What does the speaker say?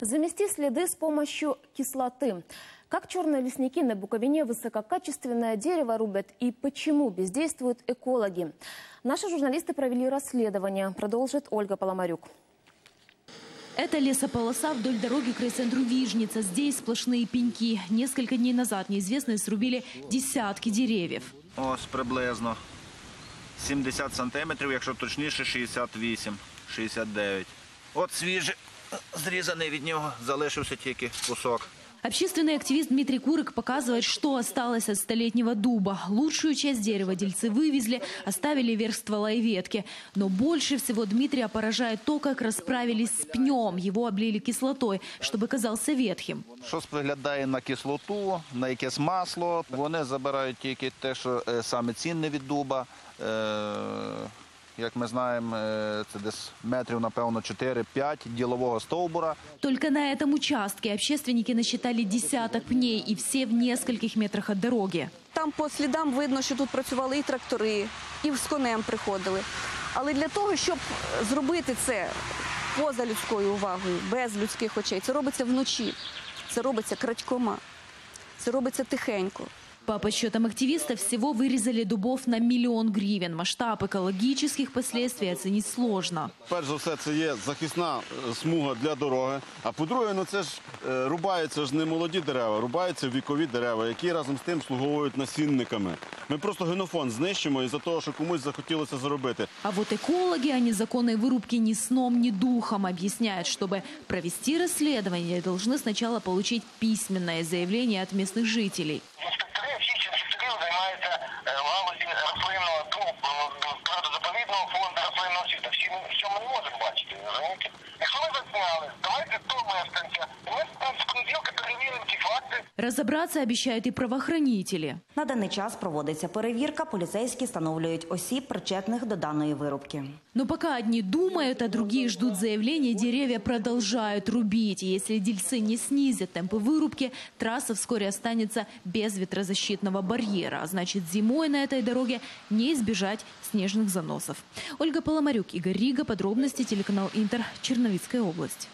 Замести следы с помощью кислоты. Как черные лесники на Буковине высококачественное дерево рубят и почему бездействуют экологи? Наши журналисты провели расследование, продолжит Ольга Поломарюк. Это лесополоса вдоль дороги к райцентру Вижница. Здесь сплошные пеньки. Несколько дней назад неизвестные срубили десятки деревьев. Ось приблизно 70 сантиметрів, якщо точніше 68, 69. От свіжий, зрізаний від нього, залишився тільки кусок. Общественный активист Дмитрий Курик показывает, что осталось от столетнего дуба. Лучшую часть дерева дельцы вывезли, оставили верх ствола и ветки. Но больше всего Дмитрия поражает то, как расправились с пнем. Его облили кислотой, чтобы казался ветхим. Щось виглядає на кислоту, на якесь масло. Вони забирають тільки те, що е, саме цінне від дуба. Е, Як ми знаємо, е, це десь метрів, напевно, 4-5 ділового стовбура. Только на этом участке общественники насчитали десяток пней, и все в нескольких метрах от дороги. Там по слідам видно, що тут працювали і трактори, і з конем приходили. Але для того, щоб зробити це поза людською увагою, без людських очей, це робиться вночі, це робиться крадькома, це робиться тихенько. По подсчетам активистов, всего вырезали дубов на миллион гривен. Масштаб экологических последствий оценить сложно. Перш за все, це є захисна е, смуга для дороги. А по-друге, ну це ж е, рубаються ж не молоді дерева, рубаються вікові дерева, які разом з тим слуговують насінниками. Ми просто генофонд знищимо із-за того, що комусь захотілося заробити. А вот экологи о незаконной вырубке ни сном, ни духом объясняют, чтобы провести расследование, должны сначала получить письменное заявление от местных жителей. рослинного ну, природозаповідного фонду рослинного світу. Всі ми що ми не можемо бачити, факти. Разобраться обещают и правоохранители. На даний час проводиться перевірка. Поліцейські встановлюють осіб, причетних до даної вирубки. Но пока одни думают, а другие ждут заявления, деревья продолжают рубить. И если дельцы не снизят темпы вырубки, трасса вскоре останется без ветрозащитного барьера. А значит, зимой на этой дороге не избежать снежных заносов. Ольга Поломарюк, Игорь Рига. Подробности телеканал Интер. Черновицкая область.